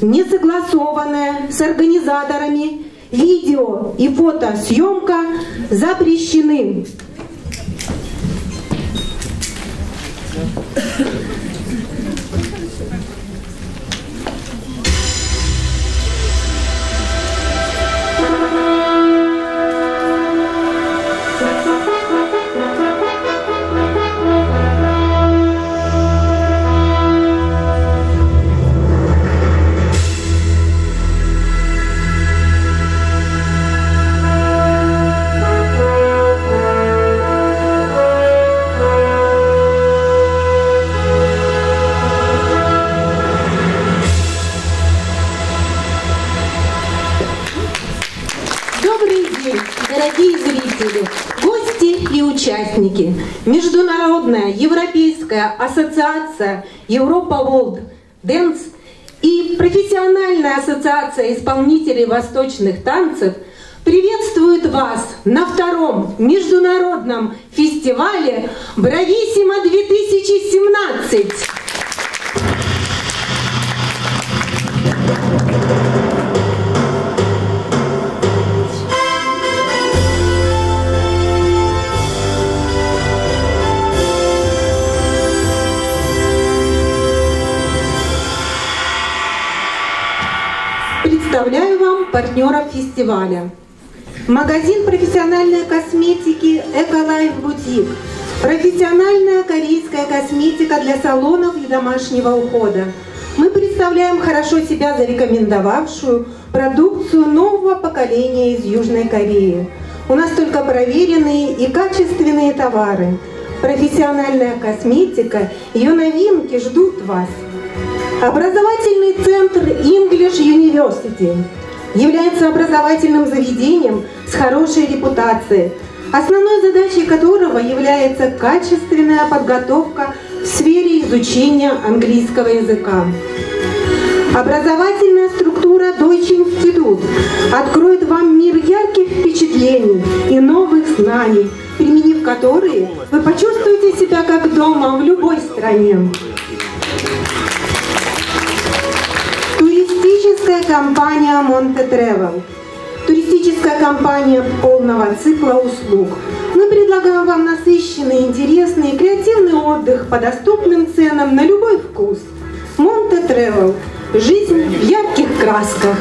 несогласованная с организаторами видео и фотосъемка запрещены. Всероссийская ассоциация Европа Волд Дэнс и Профессиональная ассоциация исполнителей восточных танцев приветствуют вас на втором международном фестивале «Брависсимо-2017». Представляю вам партнеров фестиваля. Магазин профессиональной косметики Эколайф Бутик. Профессиональная корейская косметика для салонов и домашнего ухода. Мы представляем хорошо себя зарекомендовавшую продукцию нового поколения из Южной Кореи. У нас только проверенные и качественные товары. Профессиональная косметика, ее новинки ждут вас. Образовательный центр English University является образовательным заведением с хорошей репутацией, основной задачей которого является качественная подготовка в сфере изучения английского языка. Образовательная структура Deutsche Institut откроет вам мир ярких впечатлений и новых знаний, применив которые вы почувствуете себя как дома в любой стране. Компания Monte Travel. Туристическая компания полного цикла услуг. Мы предлагаем вам насыщенный, интересный и креативный отдых по доступным ценам на любой вкус. Monte Travel. Жизнь в ярких красках.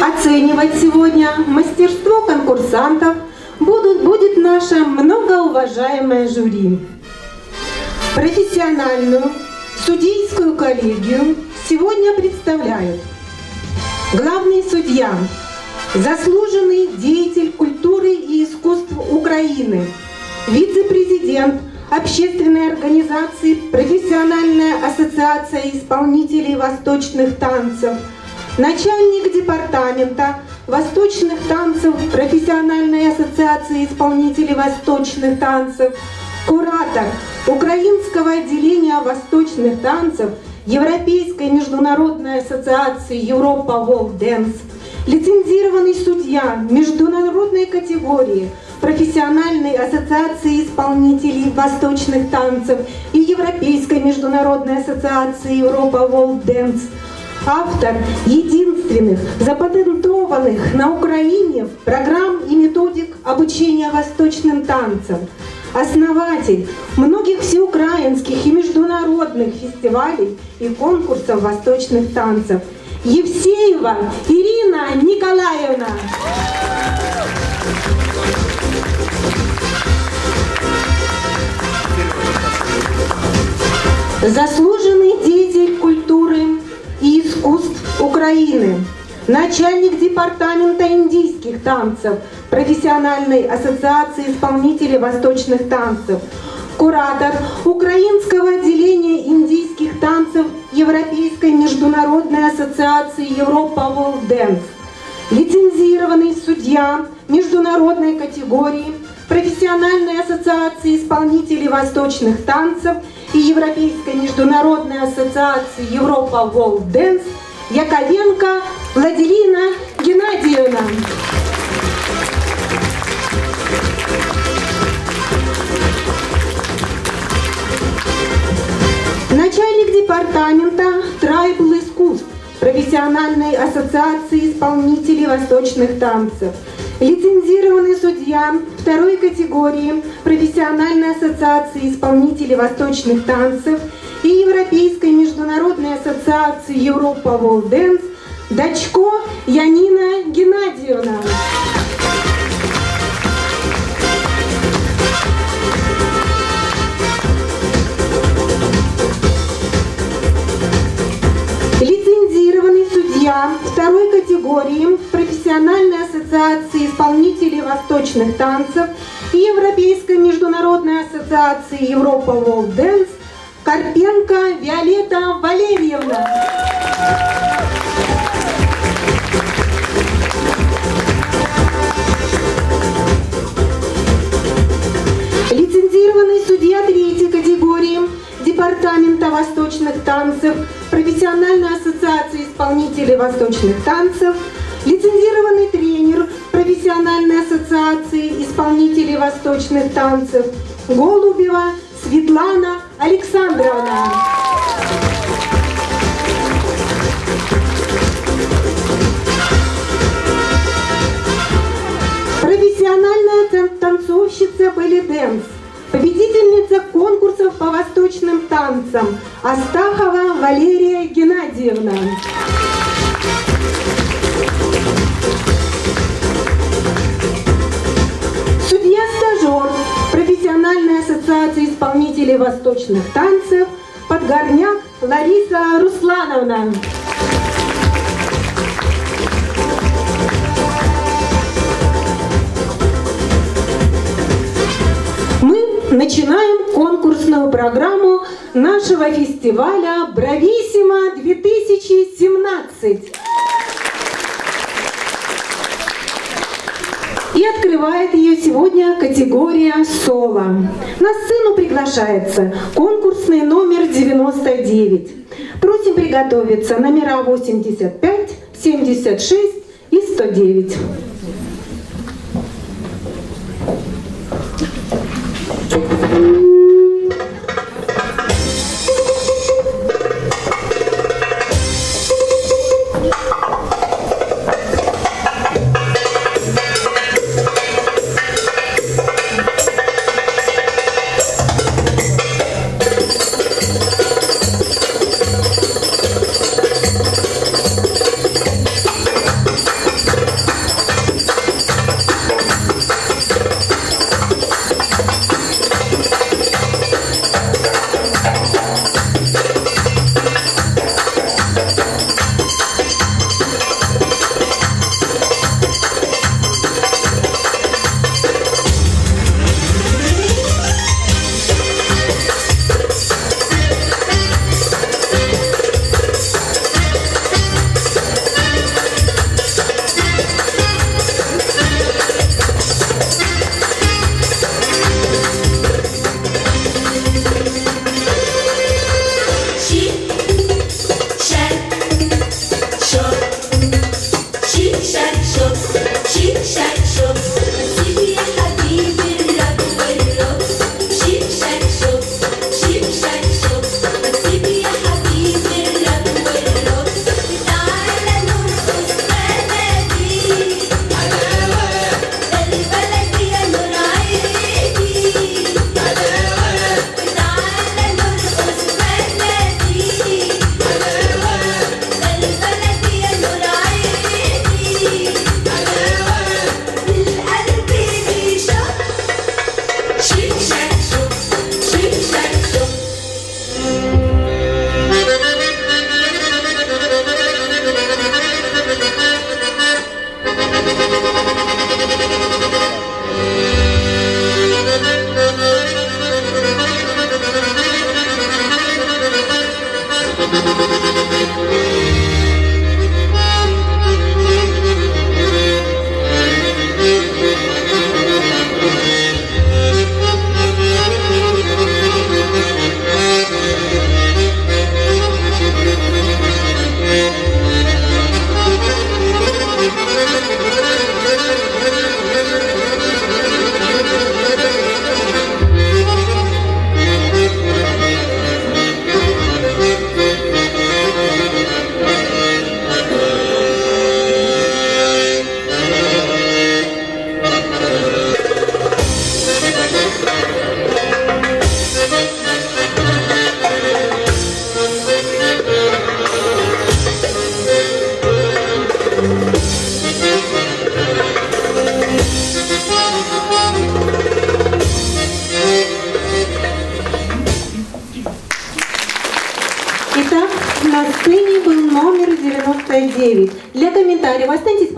Оценивать сегодня мастерство конкурсантов будут, будет наше многоуважаемое жюри. Профессиональную судейскую коллегию сегодня представляют главный судья, заслуженный деятель культуры и искусств Украины, вице-президент общественной организации Профессиональная ассоциация исполнителей восточных танцев, начальник департамента восточных танцев Профессиональной ассоциации исполнителей восточных танцев, куратор Украинского отделения восточных танцев Европейской международной ассоциации Европа World Dance, лицензированный судья международной категории Профессиональной ассоциации исполнителей восточных танцев и Европейской международной ассоциации Европа World Dance, автор единственных запатентованных на Украине программ и методик обучения восточным танцам, основатель многих всеукраинских и международных фестивалей и конкурсов восточных танцев Евсеева Ирина Николаевна. Заслуженный деятель культуры и искусств Украины, начальник департамента индийских танцев Профессиональной ассоциации исполнителей восточных танцев, куратор Украинского отделения индийских танцев Европейской международной ассоциации Европа World Dance, лицензированный судья международной категории Профессиональной ассоциации исполнителей восточных танцев и Европейской международной ассоциации Европа World Dance Яковенко Владилина Геннадьевна. Департамента трайбл искусств профессиональной ассоциации исполнителей восточных танцев, лицензированный судья второй категории профессиональной ассоциации исполнителей восточных танцев и Европейской международной ассоциации Европа Dance Дачко Янина Геннадьевна. Судья второй категории профессиональной ассоциации исполнителей восточных танцев и Европейской международной ассоциации Европа World Dance Карпенко Виолетта Валерьевна. Лицензированный судья третьей категории Департамента восточных танцев, Профессиональной ассоциации исполнителей восточных танцев, лицензированный тренер Профессиональной ассоциации исполнителей восточных танцев Голубева Светлана Александровна. Профессиональная танцовщица Белли Дэнс, победительница конкурсов по восточным танцам Астахова Валерия Геннадьевна. Судья-стажер профессиональной ассоциации исполнителей восточных танцев Подгорняк Лариса Руслановна. Начинаем конкурсную программу нашего фестиваля «Брависсимо 2017». И открывает ее сегодня категория «Соло». На сцену приглашается конкурсный номер 99. Просим приготовиться номера 85, 76 и 109.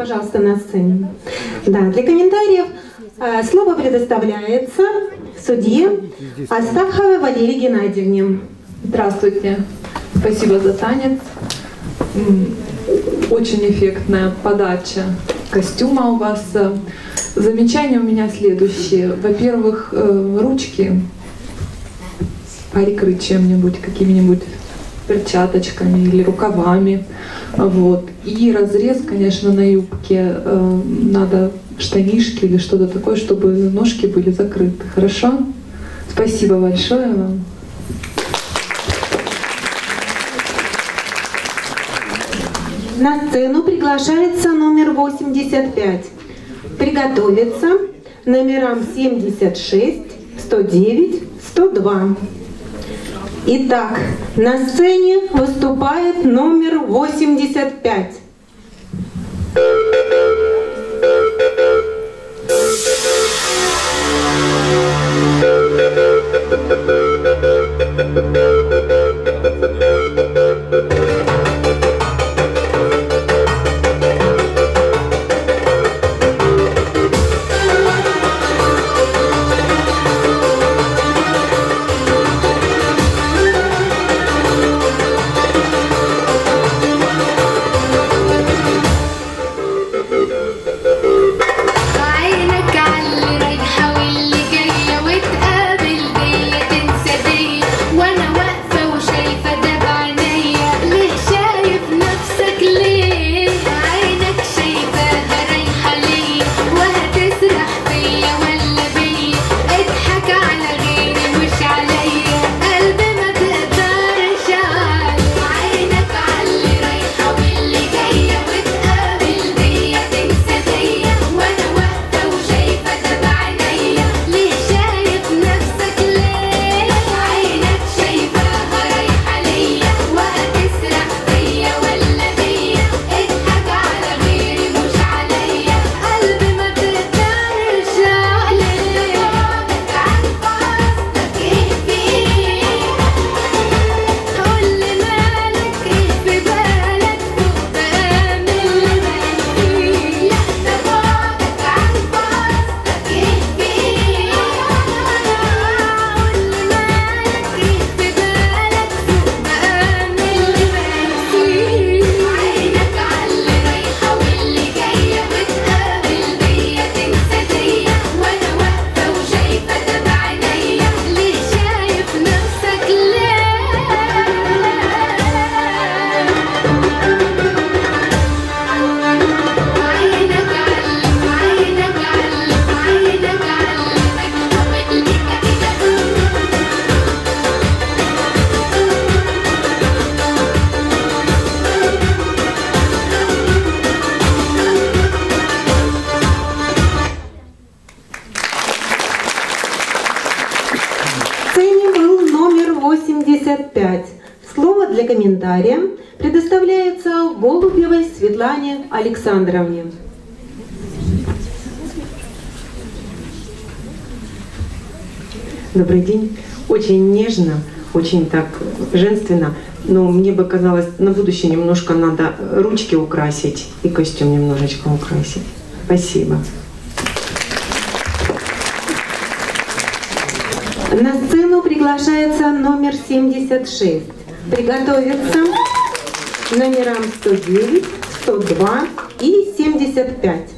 Пожалуйста, на сцене. Да, для комментариев э, слово предоставляется судье Астаховой Валерии Геннадьевне. Здравствуйте. Спасибо за танец. Очень эффектная подача костюма у вас. Замечания у меня следующие. Во-первых, э, ручки прикрыть чем-нибудь, какими-нибудь перчаточками или рукавами. Вот. И разрез, конечно, на юбке. Э, надо штанишки или что-то такое, чтобы ножки были закрыты. Хорошо? Спасибо большое вам. На сцену приглашается номер 85. Приготовиться номерам 76, 109, 102. Итак, на сцене выступает номер 85. Комментария предоставляется Голубевой Светлане Александровне. Добрый день. Очень нежно, очень так женственно. Но мне бы казалось, на будущее немножко надо ручки украсить и костюм немножечко украсить. Спасибо. На сцену приглашается номер 76. Приготовиться номерам 109, 102 и 75.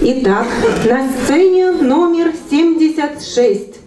Итак, на сцене номер 76.